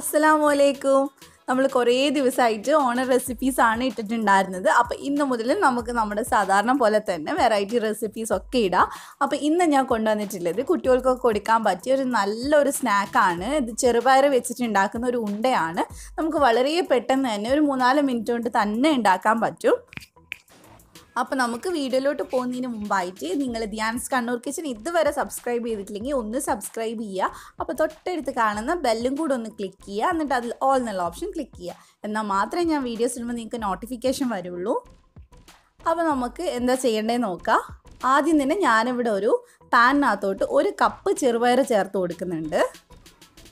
അസ്സലാമു അലൈക്കും നമ്മൾ കുറേ ദിവസമായിട്ട് ഓണർ റെസിപ്പീസ് ആണ് ഇട്ടിട്ടുണ്ടായിരുന്നത്. അപ്പോൾ ഇന്ന് മുതൽ നമുക്ക് നമ്മുടെ സാധാരണ പോലെ തന്നെ വെറൈറ്റി റെസിപ്പീസ് ഒക്കെ ഇടാം. അപ്പോൾ ഇന്ന് ഞാൻ കൊണ്ടുവന്നിട്ടുള്ളത് കുട്ടികൾക്കൊക്കെ കൊടുക്കാൻ പറ്റിയ ഒരു നല്ലൊരു സ്നാക്കാണ് ഇത് ചെറുപയർ വെച്ചിട്ടുണ്ടാക്കുന്ന ഒരു ഉണ്ടയാണ്. നമുക്ക് വളരെ പെട്ടെന്ന് തന്നെ ഒരു മൂന്നാൽ മിനിറ്റ് കൊണ്ട് തന്നെ ഉണ്ടാക്കാൻ പറ്റും. അപ്പോൾ നമുക്ക് വീഡിയോയിലോട്ട് പോകുന്നതിന് മുമ്പായിട്ട് നിങ്ങൾ ധ്യാൻസ് കണ്ണൂർ കിച്ചൻ ഇതുവരെ സബ്സ്ക്രൈബ് ചെയ്തിട്ടില്ലെങ്കിൽ ഒന്ന് സബ്സ്ക്രൈബ് ചെയ്യുക. അപ്പോൾ തൊട്ടടുത്ത് കാണുന്ന ബെല്ലും കൂടെ ഒന്ന് ക്ലിക്ക് ചെയ്യുക. എന്നിട്ട് അതിൽ ഓൾ എന്നുള്ള ഓപ്ഷൻ ക്ലിക്ക് ചെയ്യുക. എന്നാൽ മാത്രമേ ഞാൻ വീഡിയോസ് ഇടുമ്പോൾ നിങ്ങൾക്ക് നോട്ടിഫിക്കേഷൻ വരുള്ളൂ. അപ്പോൾ നമുക്ക് എന്താ ചെയ്യേണ്ടതെന്ന് നോക്കാം. ആദ്യം തന്നെ ഞാനിവിടെ ഒരു പാനിനകത്തോട്ട് ഒരു കപ്പ് ചെറുപയർ ചേർത്ത് കൊടുക്കുന്നുണ്ട്.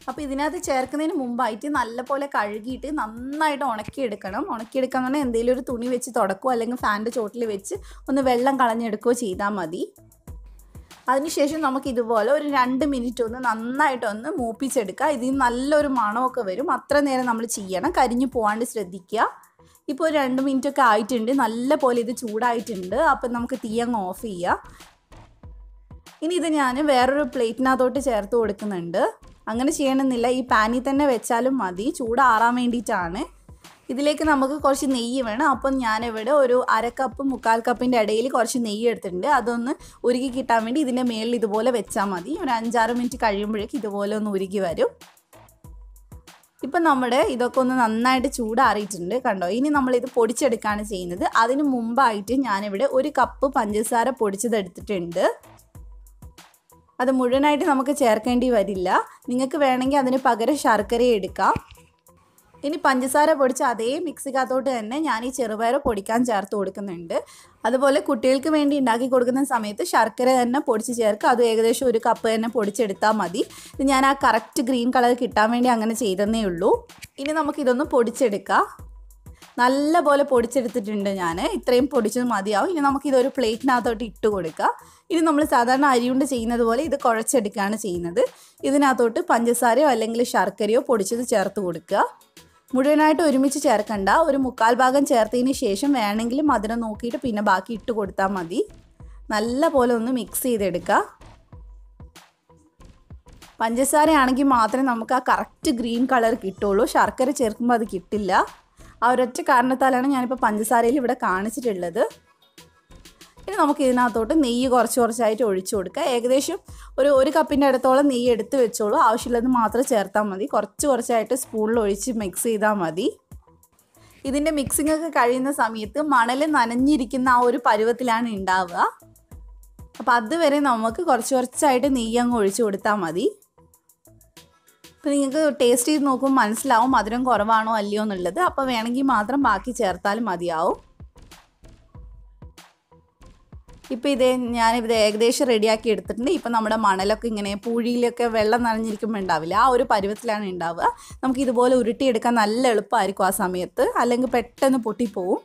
അപ്പോൾ ഇതിനകത്ത് ചേർക്കുന്നതിന് മുമ്പായിട്ട് നല്ലപോലെ കഴുകിയിട്ട് നന്നായിട്ട് ഉണക്കിയെടുക്കണം. ഉണക്കിയെടുക്കാൻ പറഞ്ഞാൽ എന്തെങ്കിലും ഒരു തുണി വെച്ച് തുടക്കുകയോ അല്ലെങ്കിൽ ഫാനിന്റെ ചോട്ടിൽ വെച്ച് ഒന്ന് വെള്ളം കളഞ്ഞെടുക്കുകയോ ചെയ്താൽ മതി. അതിനുശേഷം നമുക്ക് ഇതുപോലെ ഒരു രണ്ട് മിനിറ്റ് ഒന്ന് നന്നായിട്ടൊന്ന് മൂപ്പിച്ചെടുക്കുക. ഇതിൽ നല്ലൊരു മണമൊക്കെ വരും. അത്ര നേരം നമ്മൾ ചെയ്യണം. കരിഞ്ഞു പോകാണ്ട് ശ്രദ്ധിക്കുക. ഇപ്പോൾ രണ്ട് മിനിറ്റ് ഒക്കെ ആയിട്ടുണ്ട്. നല്ല പോലെ ഇത് ചൂടായിട്ടുണ്ട്. അപ്പം നമുക്ക് തീ അങ്ങ് ഓഫ് ചെയ്യാം. ഇനി ഇത് ഞാൻ വേറൊരു പ്ലേറ്റിനകത്തോട്ട് ചേർത്ത് കൊടുക്കുന്നുണ്ട്. അങ്ങനെ ചെയ്യണമെന്നില്ല. ഈ പാനിൽ തന്നെ വെച്ചാലും മതി. ചൂടാറാൻ വേണ്ടിയിട്ടാണ്. ഇതിലേക്ക് നമുക്ക് കുറച്ച് നെയ്യ് വേണം. അപ്പം ഞാനിവിടെ ഒരു അര കപ്പ് മുക്കാൽ കപ്പിന്റെ ഇടയിൽ കുറച്ച് നെയ്യ് എടുത്തിട്ടുണ്ട്. അതൊന്ന് ഉരുക്കി കിട്ടാൻ വേണ്ടി ഇതിന്റെ മേളിൽ ഇതുപോലെ വെച്ചാൽ മതി. ഒരു അഞ്ചാറ് മിനിറ്റ് കഴിയുമ്പോഴേക്കും ഇതുപോലെ ഒന്ന് ഉരുക്കി വരും. ഇപ്പം നമ്മുടെ ഇതൊക്കെ ഒന്ന് നന്നായിട്ട് ചൂടാറിയിട്ടുണ്ട് കണ്ടോ? ഇനി നമ്മളിത് പൊടിച്ചെടുക്കുകയാണ് ചെയ്യുന്നത്. അതിന് മുമ്പായിട്ട് ഞാനിവിടെ ഒരു കപ്പ് പഞ്ചസാര പൊടിച്ചതെടുത്തിട്ടുണ്ട്. അത് മുഴുവനായിട്ട് നമുക്ക് ചേർക്കേണ്ടി വരില്ല. നിങ്ങൾക്ക് വേണമെങ്കിൽ അതിന് പകരം ശർക്കര എടുക്കാം. ഇനി പഞ്ചസാര പൊടിച്ച അതേ മിക്സിക്കകത്തോട്ട് തന്നെ ഞാൻ ഈ ചെറുപയർ പൊടിക്കാൻ ചേർത്ത് കൊടുക്കുന്നുണ്ട്. അതുപോലെ കുട്ടികൾക്ക് വേണ്ടി ഉണ്ടാക്കി കൊടുക്കുന്ന സമയത്ത് ശർക്കര തന്നെ പൊടിച്ച് ചേർക്കുക. അത് ഏകദേശം ഒരു കപ്പ് തന്നെ പൊടിച്ചെടുത്താൽ മതി. ഞാൻ ആ കറക്റ്റ് ഗ്രീൻ കളർ കിട്ടാൻ വേണ്ടി അങ്ങനെ ചെയ്തെന്നേ ഉള്ളൂ. ഇനി നമുക്കിതൊന്ന് പൊടിച്ചെടുക്കാം. നല്ല പോലെ പൊടിച്ചെടുത്തിട്ടുണ്ട് ഞാൻ ഇത്രയും പൊടിച്ചത് മതിയാവും. ഇനി നമുക്കിതൊരു പ്ലേറ്റിനകത്തോട്ട് ഇട്ട് കൊടുക്കുക ഇനി നമ്മൾ സാധാരണ അരിയുണ്ട് ചെയ്യുന്നത് പോലെ ഇത് കുഴച്ചെടുക്കുകയാണ് ചെയ്യുന്നത്. ഇതിനകത്തോട്ട് പഞ്ചസാരയോ അല്ലെങ്കിൽ ശർക്കരയോ പൊടിച്ചത് ചേർത്ത് കൊടുക്കുക. മുഴുവനായിട്ട് ഒരുമിച്ച് ചേർക്കണ്ട. ഒരു മുക്കാൽ ഭാഗം ചേർത്തതിന് ശേഷം വേണമെങ്കിൽ മധുരം നോക്കിയിട്ട് പിന്നെ ബാക്കി ഇട്ട് കൊടുത്താൽ മതി. നല്ല പോലെ ഒന്ന് മിക്സ് ചെയ്തെടുക്കുക പഞ്ചസാര ആണെങ്കിൽ മാത്രമേ നമുക്ക് ആ കറക്റ്റ് ഗ്രീൻ കളർ കിട്ടുള്ളൂ. ശർക്കര ചേർക്കുമ്പോൾ അത് കിട്ടില്ല. ആ ഒരൊറ്റ കാരണത്താലാണ് ഞാനിപ്പോൾ പഞ്ചസാരയിൽ ഇവിടെ കാണിച്ചിട്ടുള്ളത്. ഇനി നമുക്ക് ഇതിനകത്തോട്ട് നെയ്യ് കുറച്ച് കുറച്ചായിട്ട് ഒഴിച്ചു കൊടുക്കുക ഏകദേശം ഒരു ഒരു കപ്പിന്റെ അടുത്തോളം നെയ്യ് എടുത്ത് വെച്ചോളൂ. ആവശ്യമുള്ളത് മാത്രം ചേർത്താൽ മതി. കുറച്ച് കുറച്ചായിട്ട് സ്പൂണിൽ ഒഴിച്ച് മിക്സ് ചെയ്താൽ മതി. ഇതിന്റെ മിക്സിംഗ് ഒക്കെ കഴിയുന്ന സമയത്ത് മണൽ നനഞ്ഞിരിക്കുന്ന ആ ഒരു പരുവത്തിലാണ് ഉണ്ടാവുക. അപ്പോൾ അതുവരെ നമുക്ക് കുറച്ച് കുറച്ചായിട്ട് നെയ്യ് അങ്ങ് ഒഴിച്ചു കൊടുത്താൽ മതി. അപ്പോൾ നിങ്ങൾക്ക് ടേസ്റ്റ് ചെയ്ത് നോക്കുമ്പോൾ മനസ്സിലാവും മധുരം കുറവാണോ അല്ലയോ എന്നുള്ളത്. അപ്പോൾ വേണമെങ്കിൽ മാത്രം ബാക്കി ചേർത്താലും മതിയാവും. ഇപ്പോൾ ഇത് ഞാനിത് ഏകദേശം റെഡിയാക്കി എടുത്തിട്ടുണ്ട്. ഇപ്പം നമ്മുടെ മണലൊക്കെ ഇങ്ങനെ പൂഴിയിലൊക്കെ വെള്ളം നനഞ്ഞിരിക്കുമ്പോൾ ഉണ്ടാവില്ല ആ ഒരു പരുവത്തിലാണ് ഉണ്ടാവുക. നമുക്ക് ഇതുപോലെ ഉരുട്ടിയെടുക്കാൻ നല്ല എളുപ്പമായിരിക്കും ആ സമയത്ത്. അല്ലെങ്കിൽ പെട്ടെന്ന് പൊട്ടിപ്പോവും.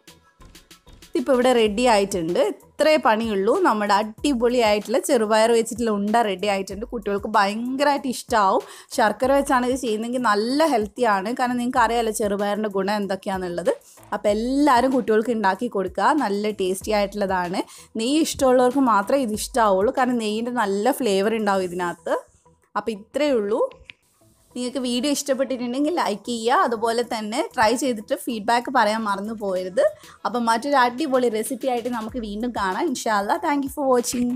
ഇപ്പോൾ ഇവിടെ റെഡി ആയിട്ടുണ്ട്. ഇത്രേ പണിയുള്ളൂ. നമ്മുടെ അടിപൊളിയായിട്ടുള്ള ചെറുപയർ വെച്ചിട്ടുള്ള ഉണ്ട റെഡി ആയിട്ടുണ്ട്. കുട്ടികൾക്ക് ഭയങ്കരമായിട്ട് ഇഷ്ടമാവും ശർക്കര വെച്ചാണ് ഇത് ചെയ്യുന്നതെങ്കിൽ നല്ല ഹെൽത്തിയാണ് കാരണം നിങ്ങൾക്ക് അറിയാമല്ലോ ചെറുപയറിന്റെ ഗുണം എന്തൊക്കെയാണെന്നുള്ളത് അപ്പോൾ എല്ലാവരും കുട്ടികൾക്ക് ഉണ്ടാക്കി കൊടുക്കുക. നല്ല ടേസ്റ്റി ആയിട്ടുള്ളതാണ്. നെയ്യ് ഇഷ്ടമുള്ളവർക്ക് മാത്രമേ ഇത് ഇഷ്ടമാവുള്ളൂ കാരണം നെയ്യിന്റെ നല്ല ഫ്ലേവർ ഉണ്ടാവും ഇതിനകത്ത്. അപ്പോൾ ഇത്രയേ ഉള്ളൂ. നിങ്ങൾക്ക് വീഡിയോ ഇഷ്ടപ്പെട്ടിട്ടുണ്ടെങ്കിൽ ലൈക്ക് ചെയ്യുക. അതുപോലെ തന്നെ ട്രൈ ചെയ്തിട്ട് ഫീഡ്ബാക്ക് പറയാൻ മറന്നു പോയരുത് അപ്പം മറ്റൊരു അടിപൊളി റെസിപ്പി ആയിട്ട് നമുക്ക് വീണ്ടും കാണാം. ഇൻഷാല്ല താങ്ക് യു ഫോർ വാച്ചിങ്